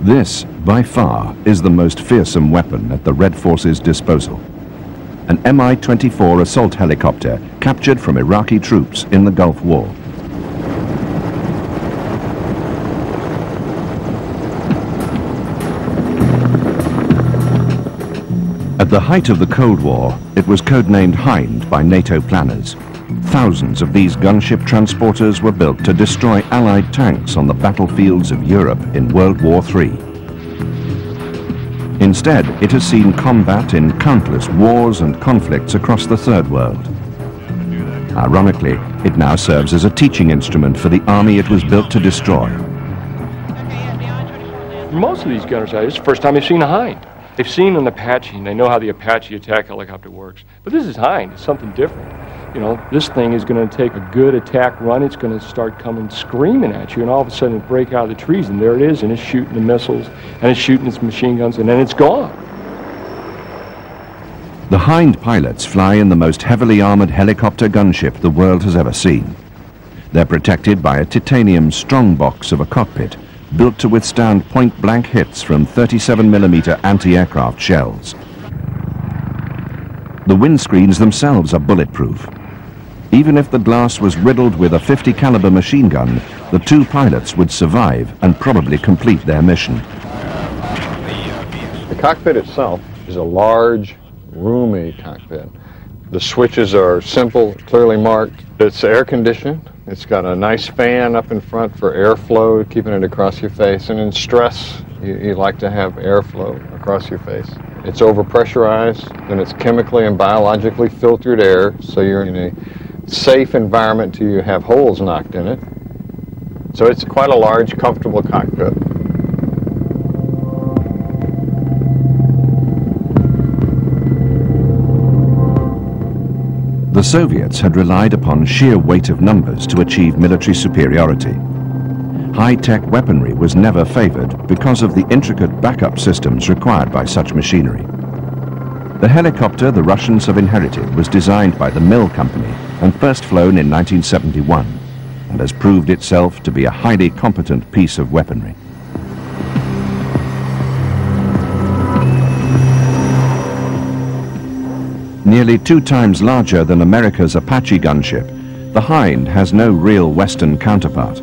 This, by far, is the most fearsome weapon at the Red Force's disposal. An Mi-24 assault helicopter captured from Iraqi troops in the Gulf War. At the height of the Cold War, it was codenamed Hind by NATO planners. Thousands of these gunship transporters were built to destroy Allied tanks on the battlefields of Europe in World War III. Instead, it has seen combat in countless wars and conflicts across the Third World. Ironically, it now serves as a teaching instrument for the army it was built to destroy. Most of these gunners, it's the first time they've seen a Hind. They've seen an Apache, and they know how the Apache attack helicopter works. But this is Hind. It's something different. You know, this thing is going to take a good attack run. It's going to start coming screaming at you, and all of a sudden it break out of the trees, and there it is, and it's shooting the missiles, and it's shooting its machine guns, and then it's gone. The Hind pilots fly in the most heavily armored helicopter gunship the world has ever seen. They're protected by a titanium strongbox of a cockpit built to withstand point-blank hits from 37mm anti-aircraft shells. The windscreens themselves are bulletproof. Even if the glass was riddled with a 50 caliber machine gun, the two pilots would survive and probably complete their mission. The cockpit itself is a large, roomy cockpit. The switches are simple, clearly marked. It's air conditioned. It's got a nice fan up in front for airflow, keeping it across your face. And in stress, you, you like to have airflow across your face. It's overpressurized, and it's chemically and biologically filtered air, so you're in a safe environment till you have holes knocked in it. So it's quite a large, comfortable cockpit. The Soviets had relied upon sheer weight of numbers to achieve military superiority. High-tech weaponry was never favored because of the intricate backup systems required by such machinery. The helicopter the Russians have inherited was designed by the Mil Company and first flown in 1971 and has proved itself to be a highly competent piece of weaponry. Nearly two times larger than America's Apache gunship, the Hind has no real Western counterpart.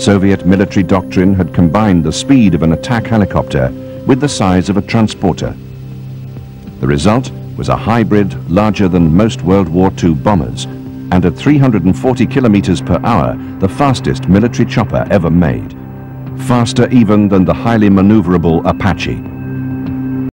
Soviet military doctrine had combined the speed of an attack helicopter with the size of a transporter. The result was a hybrid larger than most World War II bombers, and at 340 kilometers per hour, the fastest military chopper ever made. Faster even than the highly maneuverable Apache.